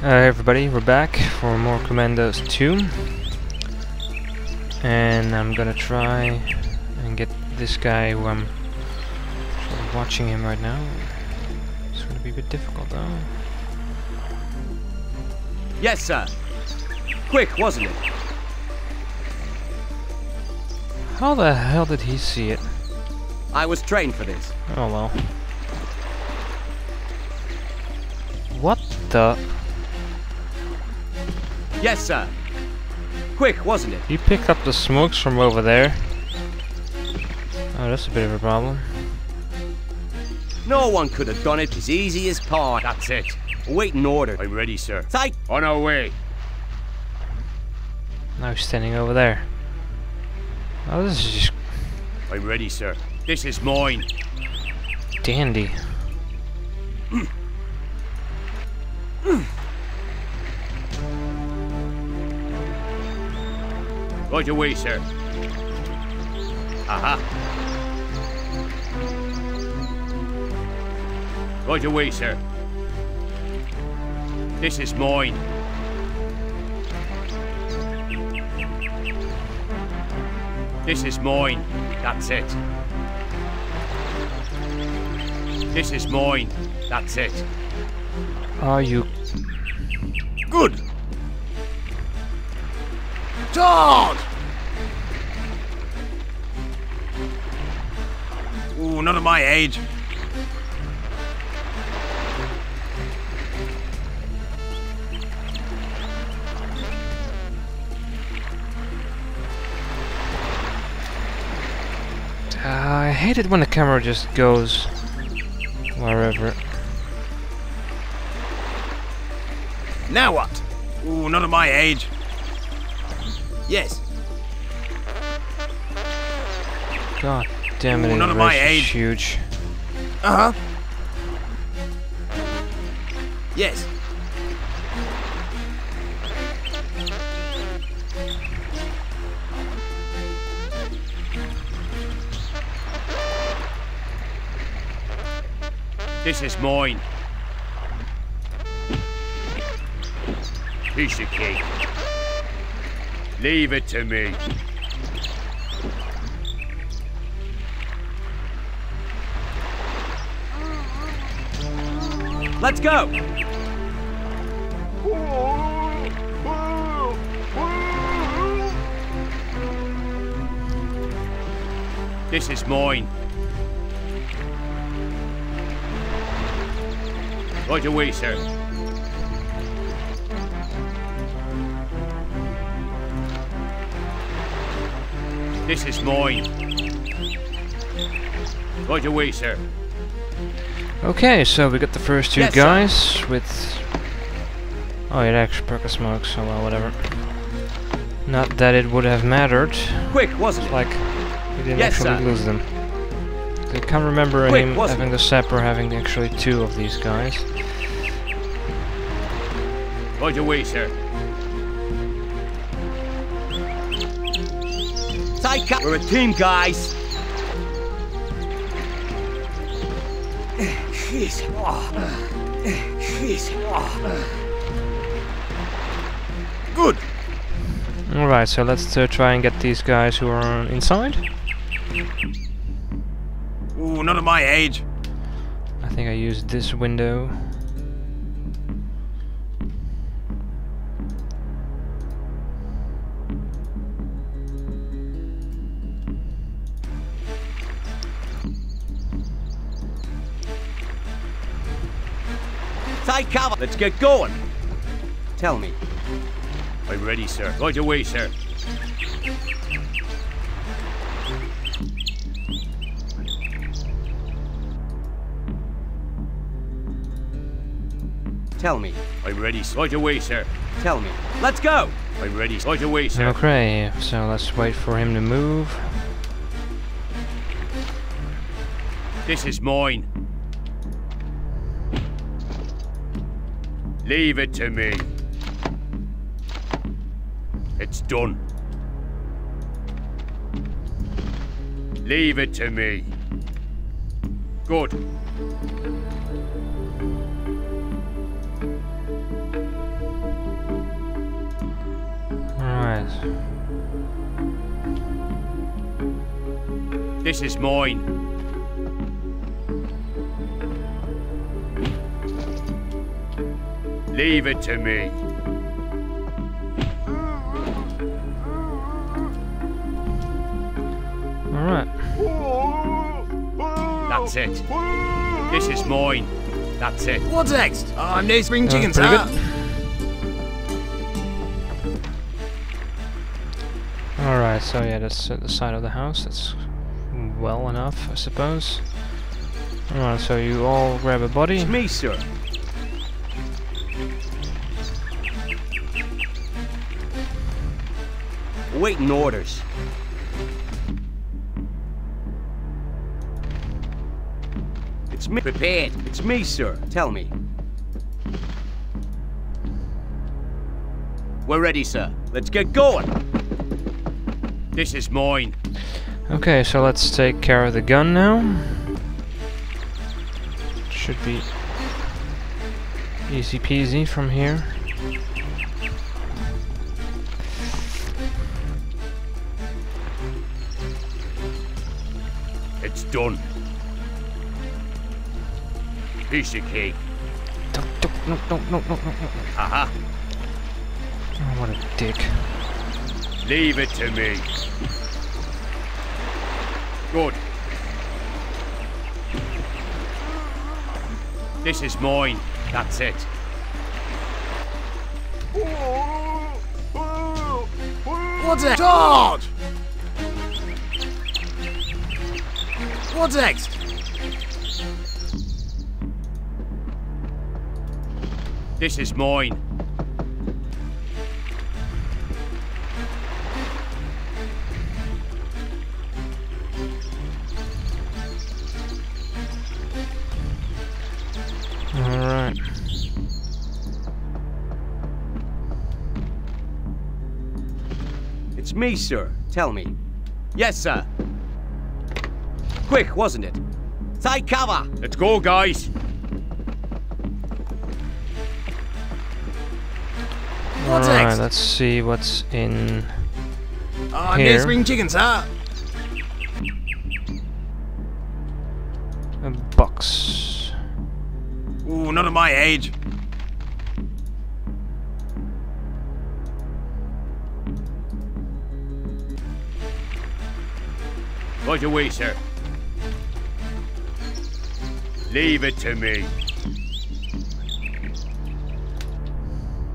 Hi everybody, we're back for more Commandos 2 and I'm gonna try and get this guy who I'm sort of watching him right now. It's gonna be a bit difficult though. Yes, sir. Quick, wasn't it? How the hell did he see it? I was trained for this. Oh well. What the? Yes, sir. Quick, wasn't it? You picked up the smokes from over there. Oh, that's a bit of a problem. No one could have done it as easy as Paul. That's it. Wait in order. I'm ready, sir. Take. On our way. Now he's standing over there. Oh, this is just I'm ready, sir. This is mine. dandy. Right away, sir. Aha. Right away, sir. This is mine. This is mine. That's it. This is mine. That's it. Are you Good. Todd! Ooh, not at my age. Uh, I hate it when the camera just goes wherever. Now what? Ooh, not at my age. Yes. God damn it, Ooh, none of my age. huge. Uh huh. Yes. This is mine. Piece of cake. Leave it to me. Let's go. This is mine. Right away, sir. This is mine. Right away, sir. Okay, so we got the first two Yes, sir. guys with. Oh, it actually perk of smoke, so well, whatever. Not that it would have mattered. Quick, wasn't It's it? like we didn't Yes, actually sir. lose them. I can't remember Quick, him having the sapper having actually two of these guys. Right away, sir. Take up. We're a team, guys. Jeez. Jeez. Good. Alright, so let's uh, try and get these guys who are inside. Ooh, not at my age. I think I used this window. Take cover. Let's get going. Tell me. I'm ready, sir. Right away, sir. Tell me. I'm ready. Right away, sir. Tell me. Let's go. I'm ready. Right away, sir. Okay, so let's wait for him to move. This is mine. Leave it to me. It's done. Leave it to me. Good. Alright. This is mine. Leave it to me. Alright. That's it. This is mine. That's it. What's next? Oh, no spring Uh, chickens, pretty huh? good. Alright, so yeah, that's at the side of the house. That's well enough, I suppose. Alright, so you all grab a body. It's me, sir. Waiting orders. It's me. Prepared. It's me, sir. Tell me. We're ready, sir. Let's get going. This is mine. Okay, so let's take care of the gun now. Should be easy peasy from here. Done. Piece of cake. Don't, don't, no, no, no, no, no, no. Haha. Oh, what a dick. Leave it to me. Good. This is mine. That's it. What's next? Charge! What's next? This is mine. Alright. It's me, sir. Tell me. Yes, sir. Quick, wasn't it? Take cover! Let's go, guys. What's Alright, next? let's see what's in Oh, Here. no spring chickens, huh? a box. Ooh, not at my age. Right away, sir. Leave it to me.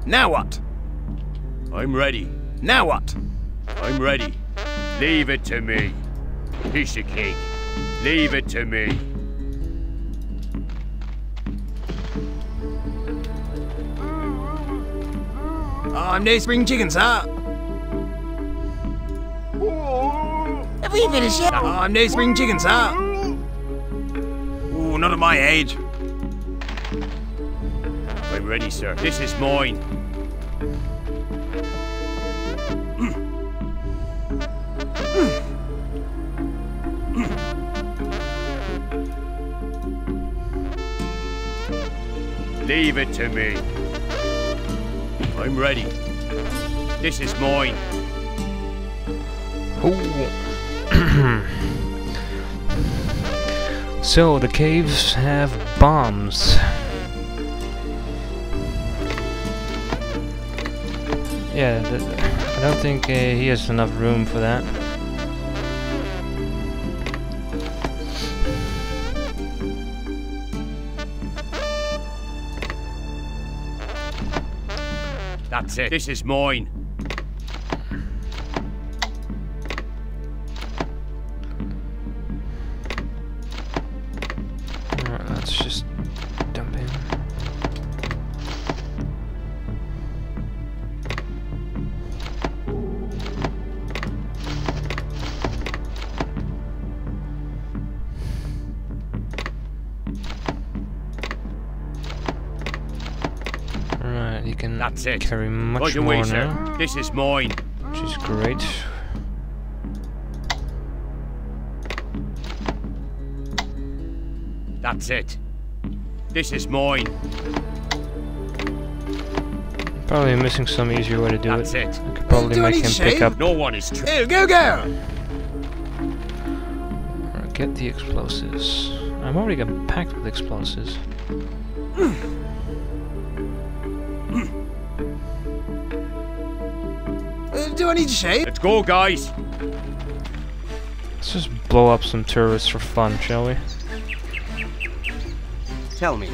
Now what? I'm ready. Now what? I'm ready. Leave it to me. Piece of cake. Leave it to me. Oh, I'm no spring chickens, huh? Have we finished yet? Oh, I'm no spring chickens, huh? Ooh, not at my age. I'm ready, sir. This is mine. Leave it to me. I'm ready. This is mine. So the caves have bombs. Yeah, I don't think uh, he has enough room for that. That's it. This is mine. That's it. carry much Right more away, sir. now, This is mine. which is great. That's it. This is mine. Probably missing some easier way to do That's it. it. I could probably make him to pick up. No one is tr- Go, go, go! get the explosives. I'm already got packed with explosives. Do I need to shave? Let's go, guys. Let's just blow up some turrets for fun, shall we? Tell me,